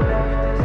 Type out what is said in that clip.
left is